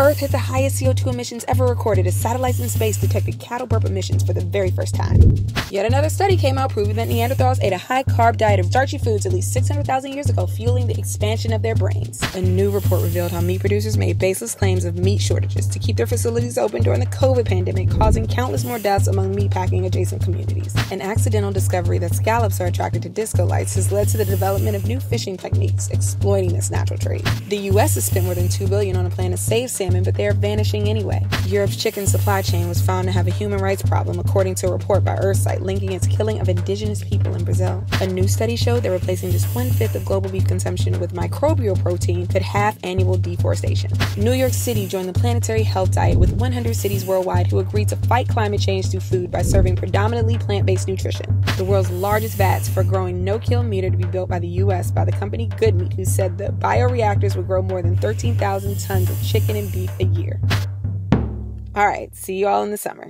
Earth hit the highest CO2 emissions ever recorded as satellites in space detected cattle burp emissions for the very first time. Yet another study came out proving that Neanderthals ate a high carb diet of starchy foods at least 600,000 years ago, fueling the expansion of their brains. A new report revealed how meat producers made baseless claims of meat shortages to keep their facilities open during the COVID pandemic, causing countless more deaths among meatpacking adjacent communities. An accidental discovery that scallops are attracted to disco lights has led to the development of new fishing techniques exploiting this natural trait. The U.S. has spent more than 2 billion on a plan to save salmon, but they are vanishing anyway. Europe's chicken supply chain was found to have a human rights problem, according to a report by Earthsight linking its killing of indigenous people in Brazil. A new study showed that replacing just one fifth of global beef consumption with microbial protein could halve annual deforestation. New York City joined the Planetary Health Diet with 100 cities worldwide who agreed to fight climate change through food by serving predominantly plant based nutrition. The world's largest vats for growing no kill meat are to be built by the U.S. by the company GOOD Meat, who said the bioreactors would grow more than 13,000 tons of chicken and beef a year. All right, see you all in the summer.